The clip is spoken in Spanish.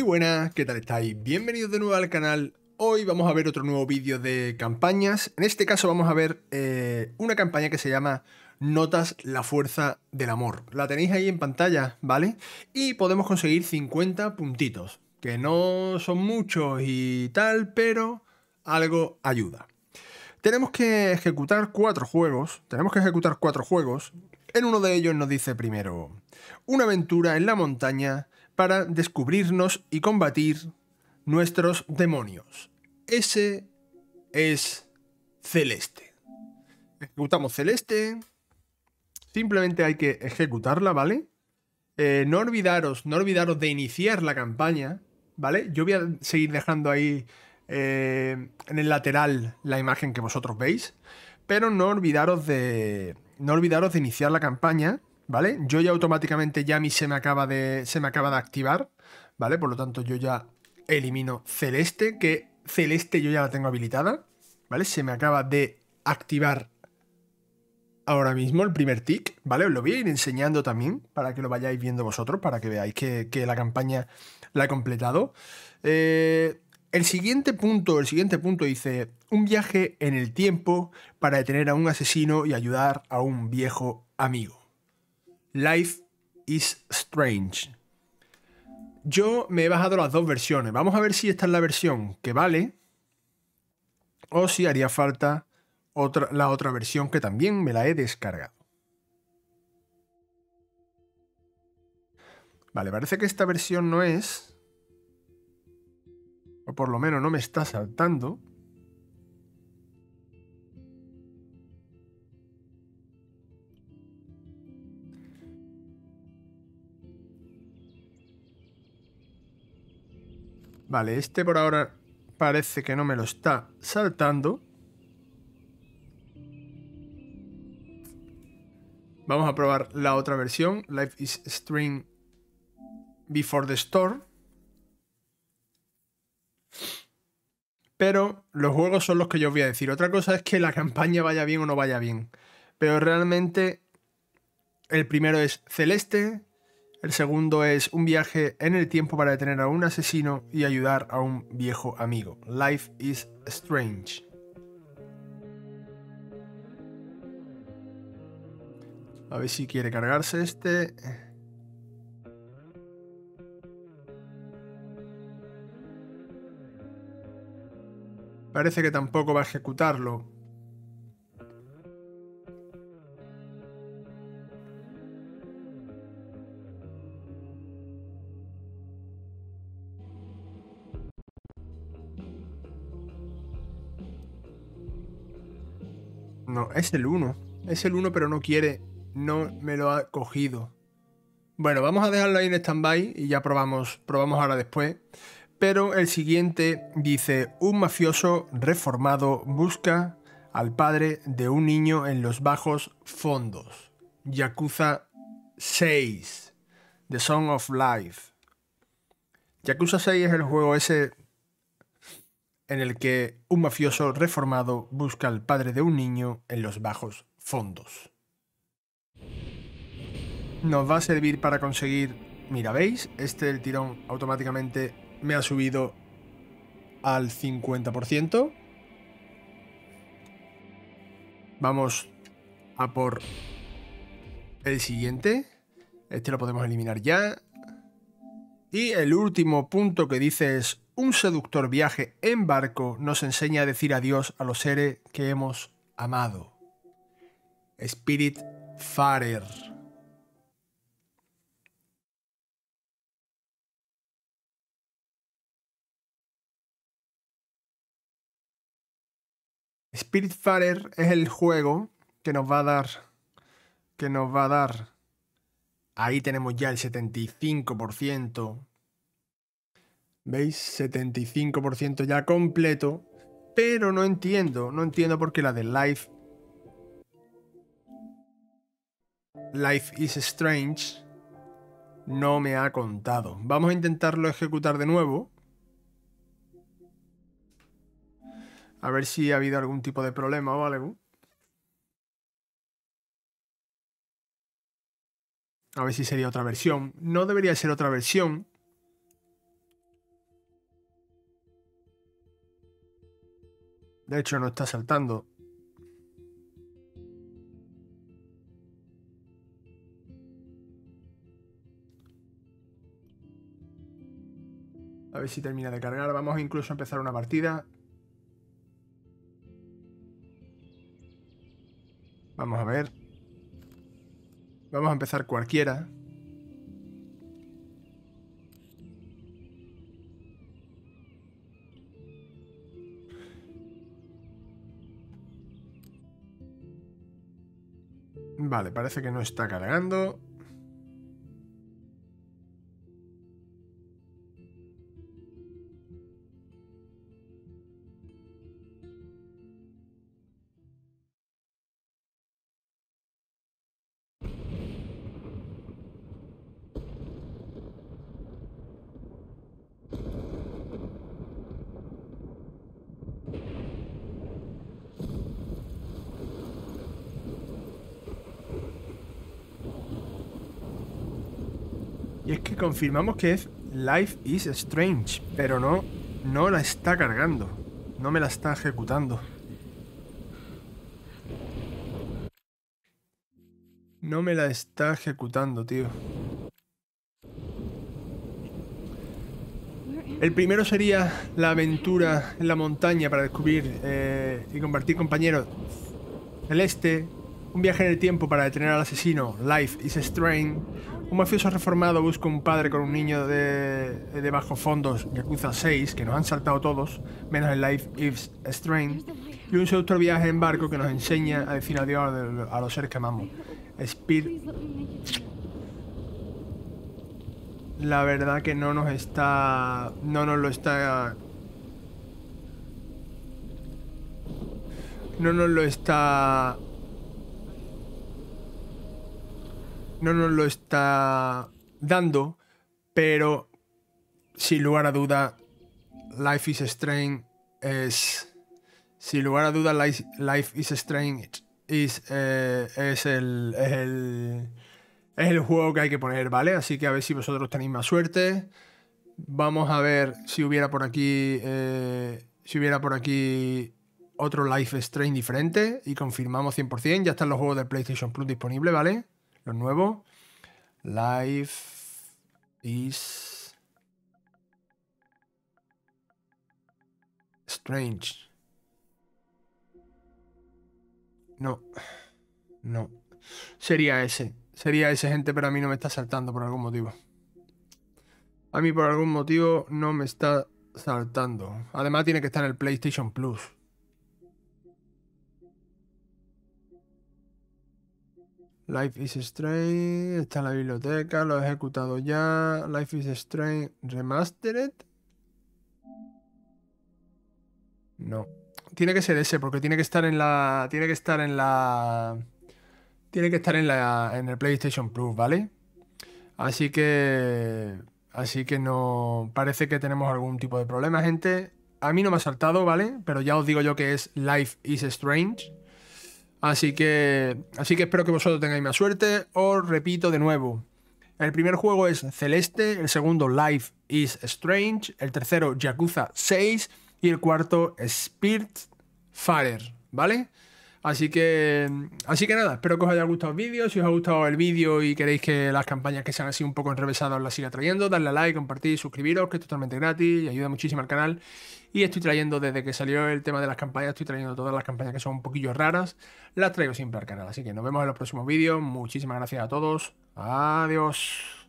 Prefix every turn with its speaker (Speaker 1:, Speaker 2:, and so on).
Speaker 1: Muy buenas, ¿qué tal estáis? Bienvenidos de nuevo al canal. Hoy vamos a ver otro nuevo vídeo de campañas. En este caso vamos a ver eh, una campaña que se llama Notas la fuerza del amor. La tenéis ahí en pantalla, ¿vale? Y podemos conseguir 50 puntitos, que no son muchos y tal, pero algo ayuda. Tenemos que ejecutar cuatro juegos, tenemos que ejecutar cuatro juegos. En uno de ellos nos dice primero, una aventura en la montaña para descubrirnos y combatir nuestros demonios. Ese es Celeste. Ejecutamos Celeste. Simplemente hay que ejecutarla, ¿vale? Eh, no olvidaros, no olvidaros de iniciar la campaña, ¿vale? Yo voy a seguir dejando ahí eh, en el lateral la imagen que vosotros veis, pero no olvidaros de, no olvidaros de iniciar la campaña ¿vale? Yo ya automáticamente ya a mí se me acaba de, se me acaba de activar, ¿vale? Por lo tanto yo ya elimino Celeste, que Celeste yo ya la tengo habilitada, ¿vale? Se me acaba de activar ahora mismo el primer tick, ¿vale? Os lo voy a ir enseñando también para que lo vayáis viendo vosotros, para que veáis que, la campaña la he completado. Eh, el siguiente punto, el siguiente punto dice, un viaje en el tiempo para detener a un asesino y ayudar a un viejo amigo. Life is Strange. Yo me he bajado las dos versiones. Vamos a ver si esta es la versión que vale o si haría falta otra, la otra versión que también me la he descargado. Vale, parece que esta versión no es, o por lo menos no me está saltando. Vale, este por ahora parece que no me lo está saltando. Vamos a probar la otra versión, Life is String Before the Store. Pero los juegos son los que yo os voy a decir. Otra cosa es que la campaña vaya bien o no vaya bien. Pero realmente el primero es Celeste, el segundo es un viaje en el tiempo para detener a un asesino y ayudar a un viejo amigo. Life is Strange. A ver si quiere cargarse este. Parece que tampoco va a ejecutarlo. No, es el 1. Es el 1, pero no quiere. No me lo ha cogido. Bueno, vamos a dejarlo ahí en stand-by y ya probamos, probamos ahora después. Pero el siguiente dice, un mafioso reformado busca al padre de un niño en los bajos fondos. Yakuza 6. The Song of Life. Yakuza 6 es el juego ese en el que un mafioso reformado busca al padre de un niño en los bajos fondos. Nos va a servir para conseguir... Mira, ¿veis? Este del tirón automáticamente me ha subido al 50%. Vamos a por el siguiente. Este lo podemos eliminar ya. Y el último punto que dice es un seductor viaje en barco nos enseña a decir adiós a los seres que hemos amado. Spirit Farer. Spiritfarer es el juego que nos va a dar que nos va a dar ahí tenemos ya el 75% ¿Veis? 75% ya completo. Pero no entiendo, no entiendo por qué la de Life... Life is Strange no me ha contado. Vamos a intentarlo ejecutar de nuevo. A ver si ha habido algún tipo de problema o algo. A ver si sería otra versión. No debería ser otra versión. De hecho, no está saltando. A ver si termina de cargar. Vamos incluso a empezar una partida. Vamos a ver. Vamos a empezar cualquiera. Vale, parece que no está cargando. Y es que confirmamos que es Life is Strange, pero no, no la está cargando. No me la está ejecutando. No me la está ejecutando, tío. El primero sería la aventura en la montaña para descubrir eh, y compartir compañeros. El este, un viaje en el tiempo para detener al asesino. Life is Strange. Un mafioso reformado busca un padre con un niño de, de bajos fondos, Yakuza 6, que nos han saltado todos, menos el Life is Strange, y un seductor viaje en barco que nos enseña a decir adiós a los seres que amamos. Speed. La verdad que no nos está... No nos lo está... No nos lo está no nos lo está dando, pero sin lugar a duda, Life is Strange es. Sin lugar a duda, Life, is Strange eh, es, el, es, el, es el juego que hay que poner, ¿vale? Así que a ver si vosotros tenéis más suerte. Vamos a ver si hubiera por aquí. Eh, si hubiera por aquí otro Life Strange diferente. Y confirmamos 100%. Ya están los juegos de PlayStation Plus disponibles, ¿vale? Lo nuevo. Life is strange. No. No. Sería ese. Sería ese, gente, pero a mí no me está saltando por algún motivo. A mí por algún motivo no me está saltando. Además tiene que estar en el PlayStation Plus. Life is Strange, está en la biblioteca, lo he ejecutado ya. Life is Strange Remastered. No. Tiene que ser ese, porque tiene que estar en la. Tiene que estar en la. Tiene que estar en la. en el PlayStation Plus, ¿vale? Así que. Así que no. Parece que tenemos algún tipo de problema, gente. A mí no me ha saltado, ¿vale? Pero ya os digo yo que es Life is Strange. Así que, así que espero que vosotros tengáis más suerte. Os repito de nuevo. El primer juego es Celeste, el segundo Life is Strange, el tercero Yakuza 6 y el cuarto Spirit Fire, ¿vale? Así que, así que nada, espero que os haya gustado el vídeo. Si os ha gustado el vídeo y queréis que las campañas que sean así un poco enrevesadas las siga trayendo, darle a like, compartir, suscribiros, que es totalmente gratis y ayuda muchísimo al canal. Y estoy trayendo, desde que salió el tema de las campañas, estoy trayendo todas las campañas que son un poquillo raras. Las traigo siempre al canal. Así que nos vemos en los próximos vídeos. Muchísimas gracias a todos. Adiós.